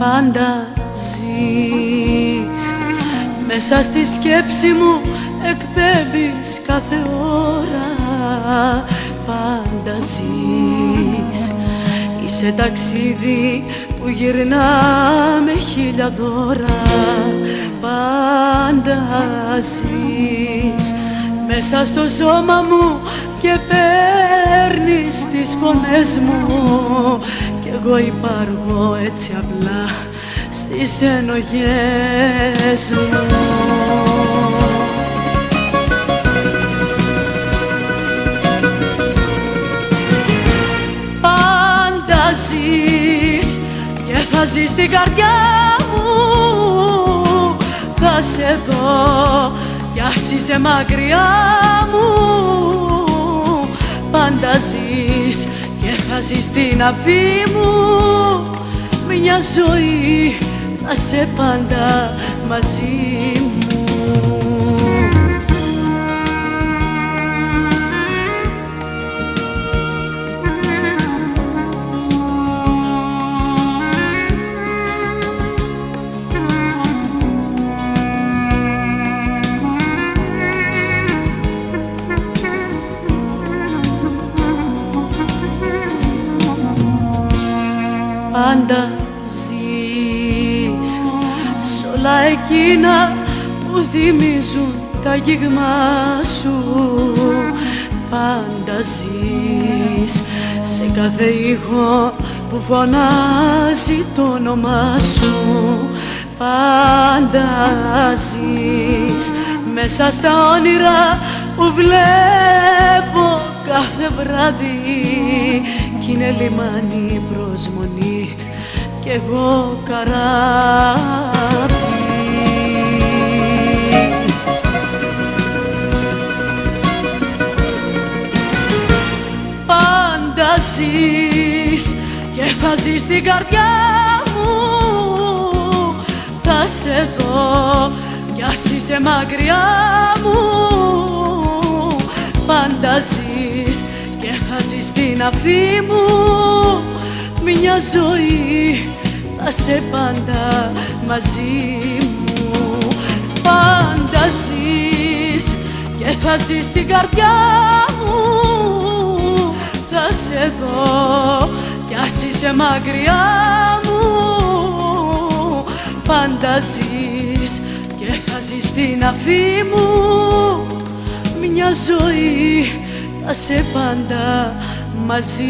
πάντα ζεις. Μέσα στη σκέψη μου εκπέμπεις κάθε ώρα. Πάντα ζεις. Είσαι ταξίδι που γυρνά με χίλια δώρα Πάντα ζεις. Μέσα στο σώμα μου και παίρνεις τις φωνές μου. Κι εγώ υπάρχω έτσι απλά στις ενογές μου. Πάντα ζεις και θα ζεις στην καρδιά μου. Θα σε δω κι ας είσαι μακριά μου. Πάντα ζεις και θα ζεις στην αφή μου μια ζωή θα σε πάντα μαζί μου πάντα ζεις. Σ' όλα εκείνα που θυμίζουν τα γίγμα σου Πάντα ζεις. Σε κάθε ήχο που φωνάζει το όνομά σου Πάντα ζεις. Μέσα στα όνειρα που βλέπω κάθε βράδυ κι είναι λιμάνι προσμονή κι εγώ καράβι. Πάντα ζεις και θα ζεις στην καρδιά μου. Θα σε δω κι ας είσαι μακριά μου ζεις στην αφή μου μια ζωή θα σε πάντα μαζί μου. Πάντα ζεις και θα ζεις στην καρδιά μου. Θα σε δω κι ας είσαι μακριά μου. Πάντα ζεις και θα ζεις στην αφή μου. Μια ζωή θα σε πάντα μαζί